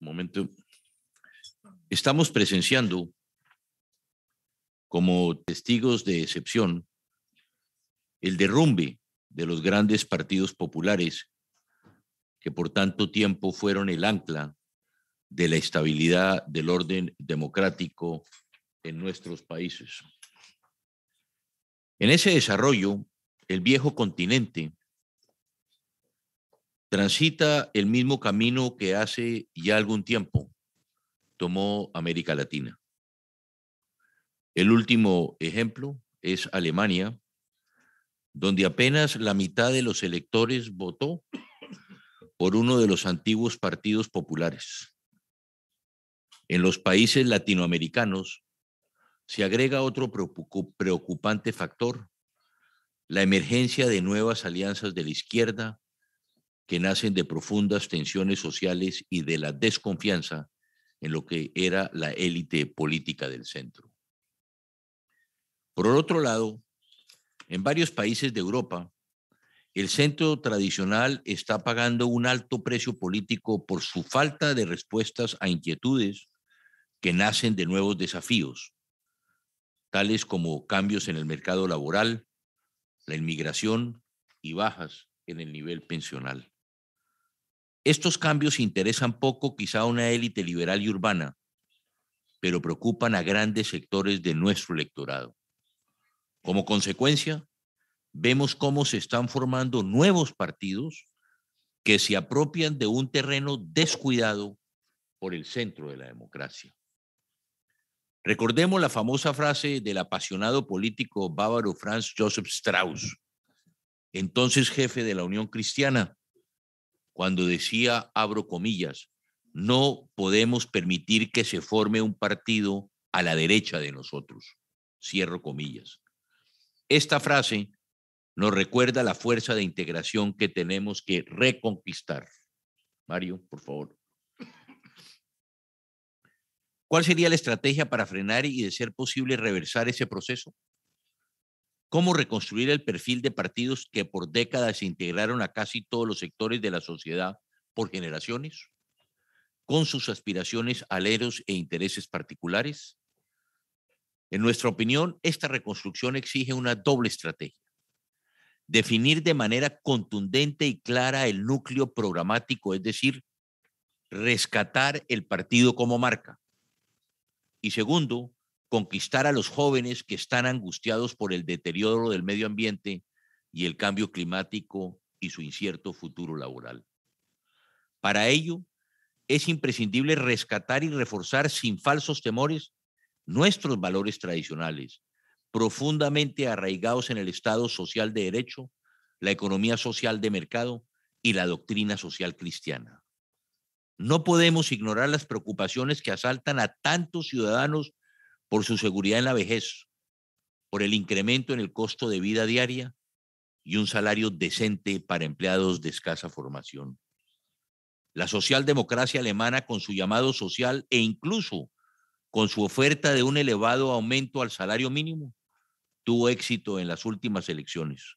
Momento. Estamos presenciando como testigos de excepción el derrumbe de los grandes partidos populares que por tanto tiempo fueron el ancla de la estabilidad del orden democrático en nuestros países. En ese desarrollo, el viejo continente transita el mismo camino que hace ya algún tiempo tomó América Latina. El último ejemplo es Alemania, donde apenas la mitad de los electores votó por uno de los antiguos partidos populares. En los países latinoamericanos se agrega otro preocupante factor, la emergencia de nuevas alianzas de la izquierda que nacen de profundas tensiones sociales y de la desconfianza en lo que era la élite política del centro. Por otro lado, en varios países de Europa, el centro tradicional está pagando un alto precio político por su falta de respuestas a inquietudes que nacen de nuevos desafíos, tales como cambios en el mercado laboral, la inmigración y bajas en el nivel pensional. Estos cambios interesan poco quizá a una élite liberal y urbana, pero preocupan a grandes sectores de nuestro electorado. Como consecuencia, vemos cómo se están formando nuevos partidos que se apropian de un terreno descuidado por el centro de la democracia. Recordemos la famosa frase del apasionado político bávaro Franz Joseph Strauss, entonces jefe de la Unión Cristiana, cuando decía, abro comillas, no podemos permitir que se forme un partido a la derecha de nosotros, cierro comillas. Esta frase nos recuerda la fuerza de integración que tenemos que reconquistar. Mario, por favor. ¿Cuál sería la estrategia para frenar y, de ser posible, reversar ese proceso? ¿Cómo reconstruir el perfil de partidos que por décadas se integraron a casi todos los sectores de la sociedad por generaciones, con sus aspiraciones, aleros e intereses particulares? En nuestra opinión, esta reconstrucción exige una doble estrategia. Definir de manera contundente y clara el núcleo programático, es decir, rescatar el partido como marca. Y segundo, conquistar a los jóvenes que están angustiados por el deterioro del medio ambiente y el cambio climático y su incierto futuro laboral. Para ello, es imprescindible rescatar y reforzar sin falsos temores nuestros valores tradicionales, profundamente arraigados en el Estado social de derecho, la economía social de mercado y la doctrina social cristiana. No podemos ignorar las preocupaciones que asaltan a tantos ciudadanos por su seguridad en la vejez, por el incremento en el costo de vida diaria y un salario decente para empleados de escasa formación. La socialdemocracia alemana, con su llamado social e incluso con su oferta de un elevado aumento al salario mínimo, tuvo éxito en las últimas elecciones.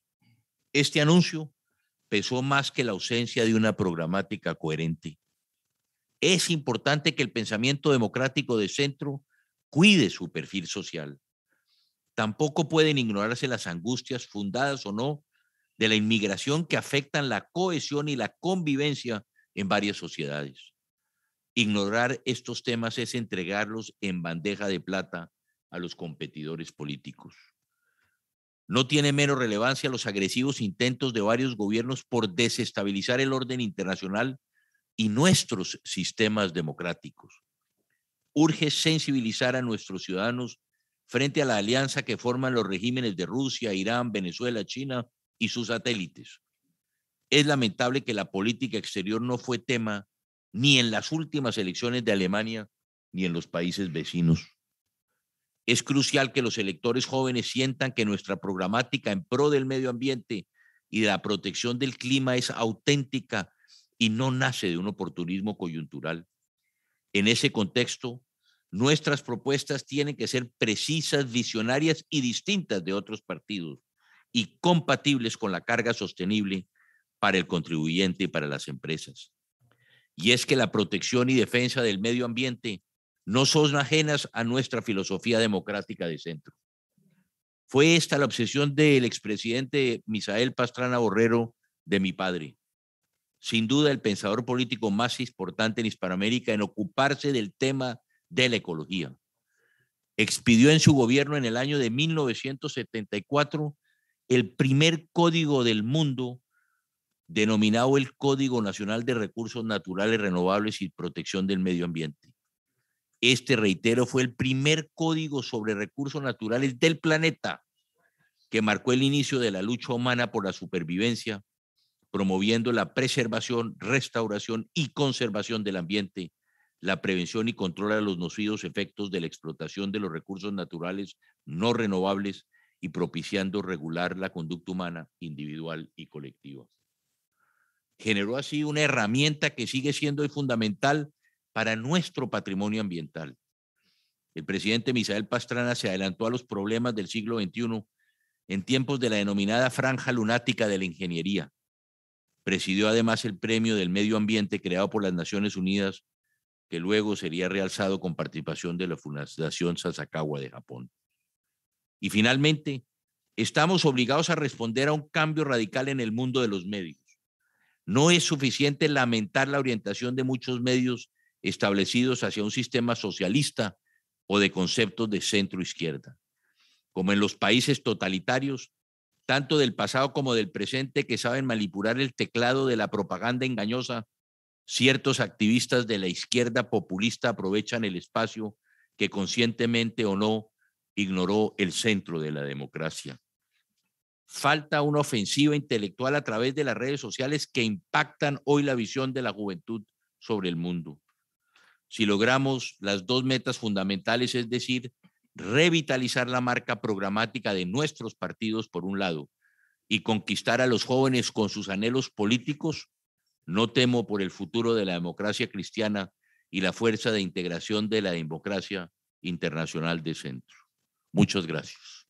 Este anuncio pesó más que la ausencia de una programática coherente. Es importante que el pensamiento democrático de centro cuide su perfil social. Tampoco pueden ignorarse las angustias fundadas o no de la inmigración que afectan la cohesión y la convivencia en varias sociedades. Ignorar estos temas es entregarlos en bandeja de plata a los competidores políticos. No tiene menos relevancia los agresivos intentos de varios gobiernos por desestabilizar el orden internacional y nuestros sistemas democráticos. Urge sensibilizar a nuestros ciudadanos frente a la alianza que forman los regímenes de Rusia, Irán, Venezuela, China y sus satélites. Es lamentable que la política exterior no fue tema ni en las últimas elecciones de Alemania, ni en los países vecinos. Es crucial que los electores jóvenes sientan que nuestra programática en pro del medio ambiente y de la protección del clima es auténtica y no nace de un oportunismo coyuntural. En ese contexto, nuestras propuestas tienen que ser precisas, visionarias y distintas de otros partidos y compatibles con la carga sostenible para el contribuyente y para las empresas. y es que la protección y defensa del medio ambiente no son ajenas a nuestra filosofía democrática de centro. Fue esta la obsesión del expresidente Misael Pastrana Borrero de mi padre. Sin duda el pensador político más importante en Hispanoamérica en ocuparse del tema de la ecología. Expidió en su gobierno en el año de 1974 el primer código del mundo denominado el Código Nacional de Recursos Naturales Renovables y Protección del Medio Ambiente. Este, reitero, fue el primer código sobre recursos naturales del planeta que marcó el inicio de la lucha humana por la supervivencia, promoviendo la preservación, restauración y conservación del ambiente, la prevención y control de los nocivos efectos de la explotación de los recursos naturales no renovables y propiciando regular la conducta humana individual y colectiva. Generó así una herramienta que sigue siendo fundamental para nuestro patrimonio ambiental. El presidente Misael Pastrana se adelantó a los problemas del siglo XXI en tiempos de la denominada franja lunática de la ingeniería. Presidió además el premio del medio ambiente creado por las Naciones Unidas, que luego sería realzado con participación de la Fundación Sasakawa de Japón. Y finalmente, estamos obligados a responder a un cambio radical en el mundo de los medios. No es suficiente lamentar la orientación de muchos medios establecidos hacia un sistema socialista o de conceptos de centro izquierda. Como en los países totalitarios, tanto del pasado como del presente que saben manipular el teclado de la propaganda engañosa, ciertos activistas de la izquierda populista aprovechan el espacio que conscientemente o no ignoró el centro de la democracia. Falta una ofensiva intelectual a través de las redes sociales que impactan hoy la visión de la juventud sobre el mundo si logramos las dos metas fundamentales, es decir, revitalizar la marca programática de nuestros partidos por un lado y conquistar a los jóvenes con sus anhelos políticos, no temo por el futuro de la democracia cristiana y la fuerza de integración de la democracia internacional de centro. Muchas gracias.